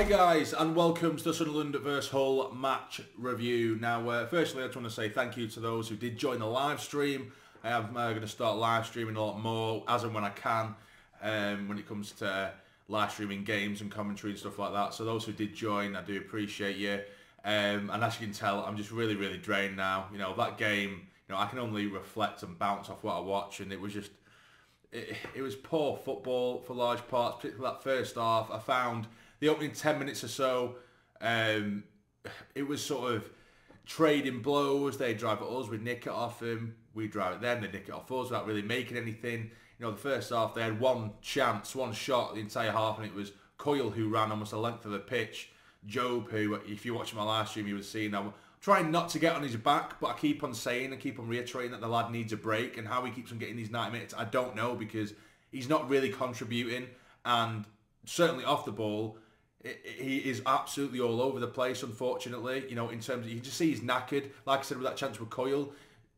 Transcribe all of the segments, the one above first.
Hi guys, and welcome to the Sunderland vs Hull match review. Now, uh, firstly, I just want to say thank you to those who did join the live stream. I am uh, going to start live streaming a lot more as and when I can um, when it comes to live streaming games and commentary and stuff like that. So those who did join, I do appreciate you. Um, and as you can tell, I'm just really, really drained now. You know, that game, you know, I can only reflect and bounce off what I watch, and it was just, it, it was poor football for large parts, particularly that first half. I found the opening 10 minutes or so, um, it was sort of trading blows. They drive at us, we nick it off them. We drive at them, they nick it off us without really making anything. You know, the first half they had one chance, one shot the entire half, and it was Coyle who ran almost the length of the pitch. Jobe, who, if you watch my last stream, you would see now trying not to get on his back, but I keep on saying and keep on reiterating that the lad needs a break, and how he keeps on getting these 90 minutes, I don't know because he's not really contributing, and certainly off the ball, he is absolutely all over the place, unfortunately. You know, in terms of, you can just see he's knackered. Like I said with that chance with Coyle,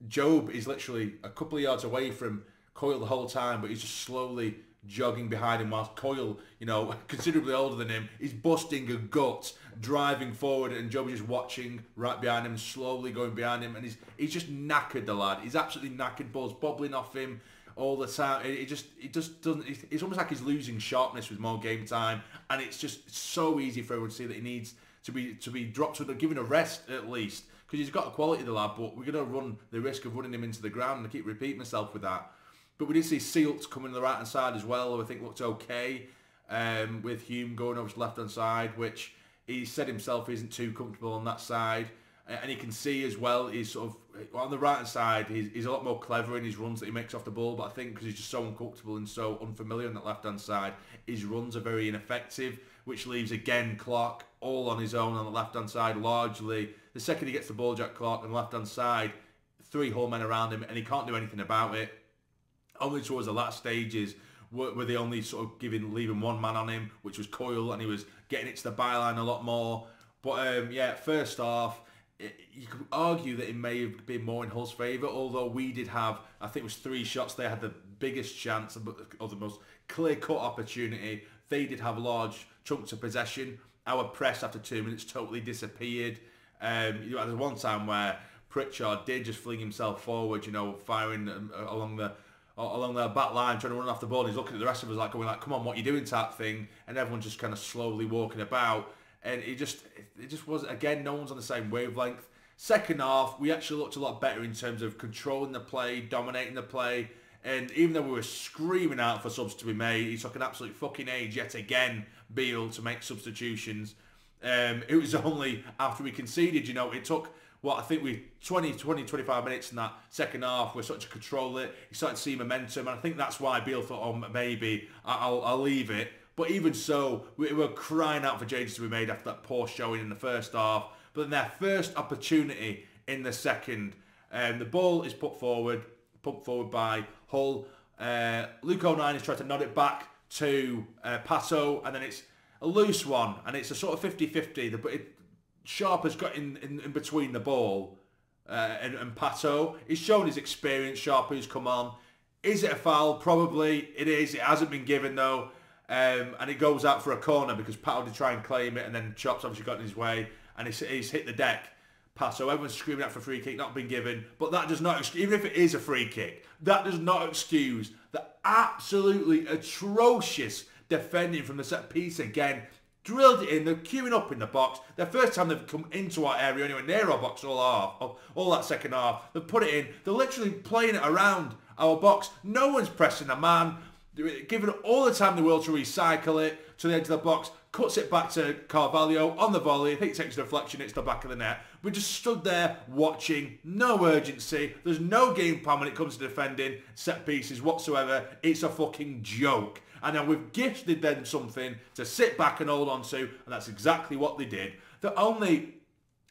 Jobe is literally a couple of yards away from Coyle the whole time, but he's just slowly jogging behind him whilst Coyle, you know, considerably older than him, is busting a gut, driving forward, and Jobe is just watching right behind him, slowly going behind him, and he's he's just knackered, the lad. He's absolutely knackered, balls bobbling off him all the time. It, it just it just doesn't. It's almost like he's losing sharpness with more game time, and it's just so easy for everyone to see that he needs to be to be dropped to given a rest at least because he's got a quality the lad. But we're going to run the risk of running him into the ground, and I keep repeating myself with that. But we did see Seelt coming to the right hand side as well, who I think looked okay. Um, with Hume going over to the left hand side, which he said himself isn't too comfortable on that side and you can see as well he's sort of on the right hand side he's, he's, a lot more clever in his runs that he makes off the ball but I think because he's just so uncomfortable and so unfamiliar on that left hand side his runs are very ineffective which leaves again Clarke all on his own on the left hand side largely the second he gets the ball Jack Clarke on the left hand side three whole men around him and he can't do anything about it. Only towards the last stages were, were they only sort of giving leaving one man on him which was Coyle and he was getting it to the byline a lot more. But um, yeah first half you could argue that it may have been more in Hull's favour, although we did have, I think it was three shots, they had the biggest chance of the most clear-cut opportunity. They did have large chunks of possession. Our press after two minutes totally disappeared. Um, you know, there's one time where Pritchard did just fling himself forward, you know, firing um, along the along the back line, trying to run off the ball. He's looking at the rest of us like going like, come on, what are you doing type thing? And everyone's just kind of slowly walking about and it just it just was again no one's on the same wavelength. Second half, we actually looked a lot better in terms of controlling the play, dominating the play, and even though we were screaming out for subs to be made, he took an absolute fucking age yet again, Beale, to make substitutions. Um, it was only after we conceded, you know, it took what I think we 20, 20, 25 minutes in that second half. We're starting to control it. You started to see momentum, and I think that's why Beale thought, oh, maybe I'll, I'll leave it. But even so, we were crying out for changes to be made after that poor showing in the first half. But then their first opportunity in the second, um, the ball is put forward, put forward by Hull. Uh, Luke O'Nien is trying to nod it back to uh, Pato, and then it's a loose one, and it's a sort of 50-50. The, it, Sharp has got in, in, in between the ball uh, and, and Pato. He's shown his experience, Sharp who's come on. Is it a foul? Probably it is. It hasn't been given though. Um, and it goes out for a corner because Pato did try and claim it and then Sharp's obviously got in his way and he's, he's hit the deck. So everyone's screaming out for free kick, not been given. But that does not, even if it is a free kick, that does not excuse the absolutely atrocious defending from the set piece again. Drilled it in, they're queuing up in the box. The first time they've come into our area anyway, near our box all half, all that second half. They've put it in, they're literally playing it around our box. No one's pressing a man given all the time in the world to recycle it to the edge of the box, cuts it back to Carvalho on the volley. It takes a deflection, it's the back of the net. We just stood there watching, no urgency. There's no game plan when it comes to defending set pieces whatsoever. It's a fucking joke. And then we've gifted them something to sit back and hold on to, and that's exactly what they did. The only,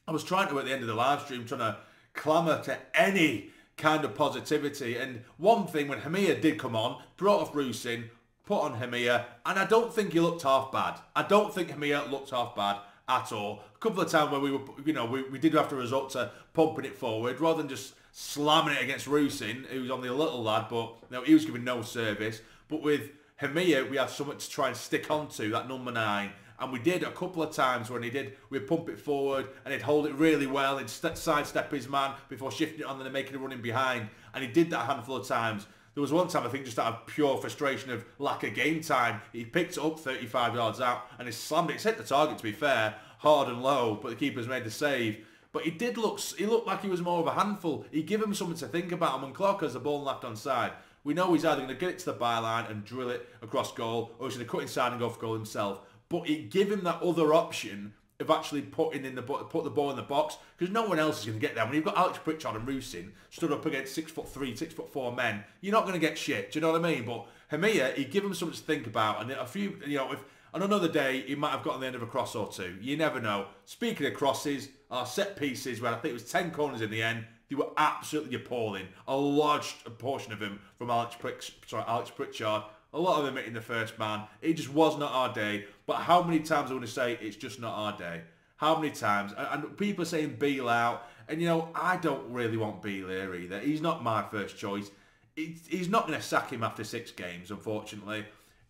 I was trying to at the end of the live stream, trying to clamour to any kind of positivity. And one thing, when Hamia did come on, brought off Rusyn, put on Hamia, and I don't think he looked half bad. I don't think Hamia looked half bad at all. A couple of times where we were, you know, we, we did have to resort to pumping it forward rather than just slamming it against Rusyn, who was only a little lad, but you know, he was giving no service. But with Hamia, we had something to try and stick onto, that number nine, And we did a couple of times when he did, we'd pump it forward and he'd hold it really well. He'd sidestep his man before shifting it on and then making a run in behind. And he did that a handful of times. There was one time, I think, just out of pure frustration of lack of game time, he picked up 35 yards out and he slammed it. It's hit the target, to be fair, hard and low, but the keeper's made the save. But he did look, he looked like he was more of a handful. He gave him something to think about. And when Clarke has the ball left-hand side, we know he's either going to get it to the byline and drill it across goal, or he's going to cut inside and go for goal himself. But it give him that other option of actually putting in the put the ball in the box because no one else is going to get there. When you've got Alex Pritchard and Rusyn stood up against six foot three, six foot four men, you're not going to get shit. Do you know what I mean? But Hamia, he give him something to think about, and a few, you know, if on another day he might have gotten the end of a cross or two. You never know. Speaking of crosses, our set pieces, where I think it was ten corners in the end, they were absolutely appalling. A large portion of them from Alex, Pritch, sorry, Alex Pritchard. A lot of them hitting the first man. It just was not our day. But how many times I want to say it's just not our day? How many times? And, people are saying Beale out. And, you know, I don't really want Beale here either. He's not my first choice. he's not going to sack him after six games, unfortunately.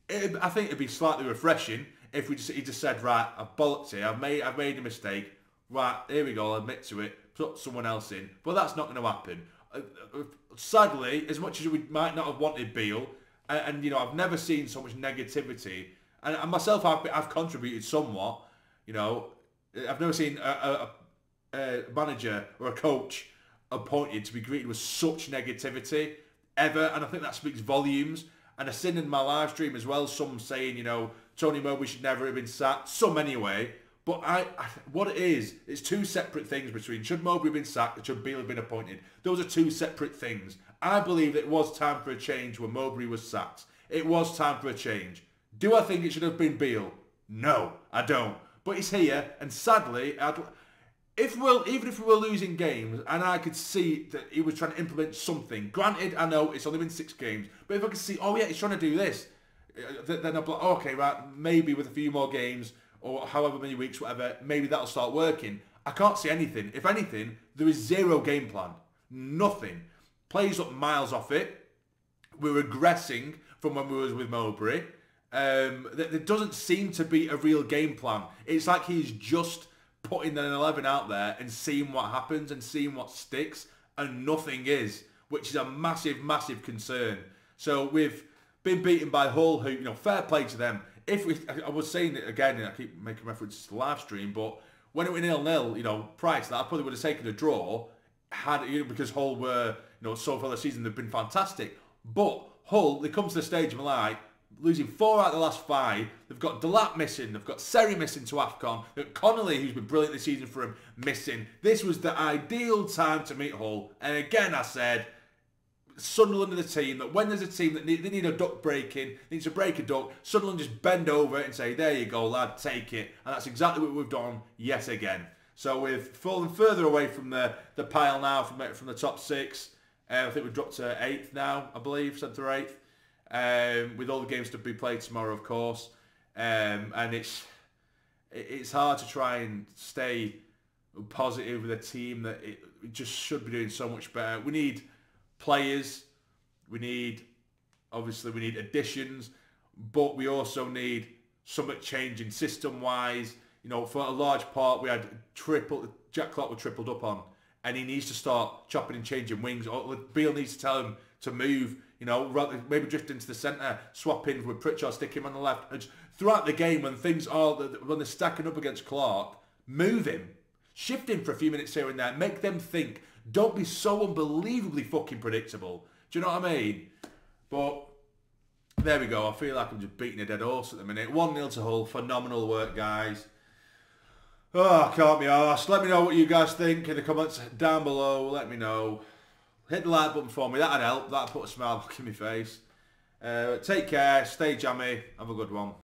I think it'd be slightly refreshing if we just, he just said, right, I've bollocked here. I've made, I've made a mistake. Right, here we go. I'll admit to it put someone else in. But that's not going to happen. Uh, uh, sadly, as much as we might not have wanted Beale, and, and you know, I've never seen so much negativity, and, and myself, I've, I've contributed somewhat. You know, I've never seen a, a, a manager or a coach appointed to be greeted with such negativity ever, and I think that speaks volumes. And I've seen in my live stream as well, some saying, you know, Tony Mowbray should never have been sacked. Some anyway. But I, what it is, it's two separate things between should Mowbray have been sacked and should Beale have been appointed. Those are two separate things. I believe it was time for a change when Mowbray was sacked. It was time for a change. Do I think it should have been Beale? No, I don't. But he's here, and sadly, I'd, if we're even if we were losing games, and I could see that he was trying to implement something. Granted, I know it's only been six games, but if I could see, oh yeah, he's trying to do this, uh, then I'd be like, oh, okay, right, maybe with a few more games or however many weeks, whatever, maybe that'll start working. I can't see anything. If anything, there is zero game plan. Nothing. Plays up miles off it. We're regressing from when we was with Mowbray. Um, there doesn't seem to be a real game plan. It's like he's just putting an 11 out there and seeing what happens and seeing what sticks and nothing is, which is a massive, massive concern. So we've been beaten by Hull, who, you know, fair play to them if we, I was saying it again, and I keep making reference to the live stream, but when it was nil nil, you know, to that, I probably would have taken a draw had you know, because Hull were, you know, so far the season they've been fantastic. But Hull, they come to the stage of like losing four out of the last five. They've got Delap missing. They've got Seri missing to AFCON. They've got Connolly, who's been brilliant this season for him, missing. This was the ideal time to meet Hull. And again, I said, Sunderland are the team that when there's a team that need, they need a duck breaking, needs to break a duck, Sunderland just bend over and say, there you go, lad, take it. And that's exactly what we've done yet again. So we've fallen further away from the, the pile now, from, from the top six. Uh, I think we've dropped to eighth now, I believe, seventh or eighth. Um, with all the games to be played tomorrow, of course. Um, and it's it's hard to try and stay positive with a team that it just should be doing so much better. We need players. We need, obviously, we need additions, but we also need something changing system-wise. You know, for a large part, we had triple. Jack Clarke was tripled up on, and he needs to start chopping and changing wings. Or Beale needs to tell him to move. You know, rather, maybe drift into the centre, swap in with Pritchard, stick him on the left. And throughout the game, when things are when they're stacking up against Clarke, move him, shift him for a few minutes here and there, make them think don't be so unbelievably fucking predictable. Do you know what I mean? But there we go. I feel like I'm just beating a dead horse at the minute. 1-0 to Hull. Phenomenal work, guys. Oh, can't be arsed. Let me know what you guys think in the comments down below. Let me know. Hit the like button for me. That'd help. That'd put a smile back in my face. Uh, take care. Stay jammy. Have a good one.